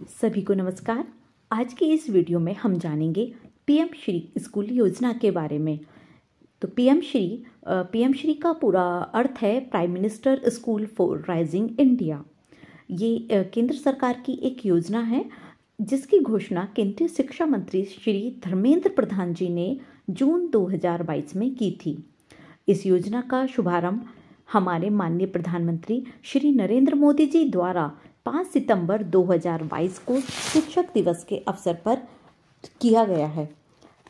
सभी को नमस्कार। आज की इस वीडियो में हम जानेंगे पीएम श्री स्कूल योजना के बारे में। तो पीएम श्री पीएम श्री का पूरा अर्थ है prime minister school for rising India. ये केंद्र सरकार की एक योजना है, जिसकी घोषणा केंद्रीय शिक्षा मंत्री श्री धर्मेंद्र प्रधान जी ने जून 2022 में की थी। इस योजना का शुभारंभ हमारे माननीय प्रधानमंत्री श्री नरेंद्र मोदी जी द्वारा 5 सितंबर 2022 को शिक्षक दिवस के अवसर पर किया गया है।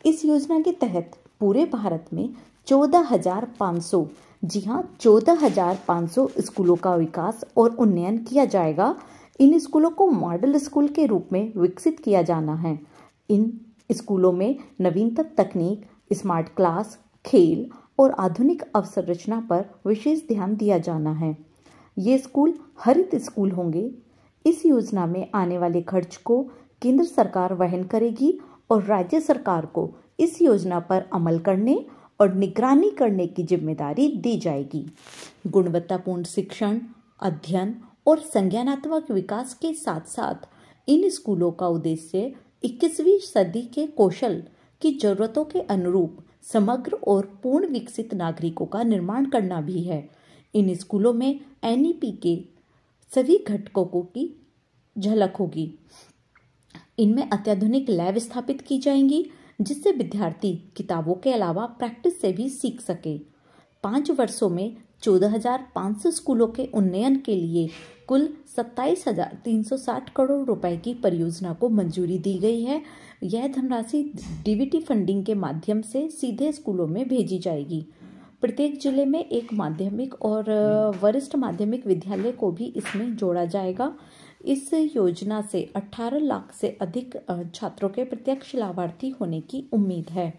इस योजना के तहत पूरे भारत में चौदह हज़ार पाँच सौ, जी हाँ चौदह हज़ार पाँच सौ स्कूलों का विकास और उन्नयन किया जाएगा। इन स्कूलों को मॉडल स्कूल के रूप में विकसित किया जाना है। इन स्कूलों में नवीनतम तकनीक, स्मार्ट क्लास, खेल और आधुनिक अवसंरचना पर विशेष ध्यान दिया जाना है। ये स्कूल हरित स्कूल होंगे। इस योजना में आने वाले खर्च को केंद्र सरकार वहन करेगी और राज्य सरकार को इस योजना पर अमल करने और निगरानी करने की ज़िम्मेदारी दी जाएगी। गुणवत्तापूर्ण शिक्षण, अध्ययन और संज्ञानात्मक विकास के साथ साथ इन स्कूलों का उद्देश्य 21वीं सदी के कौशल की जरूरतों के अनुरूप समग्र और पूर्ण विकसित नागरिकों का निर्माण करना भी है। इन स्कूलों में एनईपी के सभी घटकों की झलक होगी। इनमें अत्याधुनिक लैब स्थापित की जाएँगी, जिससे विद्यार्थी किताबों के अलावा प्रैक्टिस से भी सीख सके। पाँच वर्षों में चौदह हज़ार पाँच सौ स्कूलों के उन्नयन के लिए कुल सत्ताईस हज़ार तीन सौ साठ करोड़ रुपए की परियोजना को मंजूरी दी गई है। यह धनराशि डीबीटी फंडिंग के माध्यम से सीधे स्कूलों में भेजी जाएगी। प्रत्येक ज़िले में एक माध्यमिक और वरिष्ठ माध्यमिक विद्यालय को भी इसमें जोड़ा जाएगा। इस योजना से 18 लाख से अधिक छात्रों के प्रत्यक्ष लाभार्थी होने की उम्मीद है।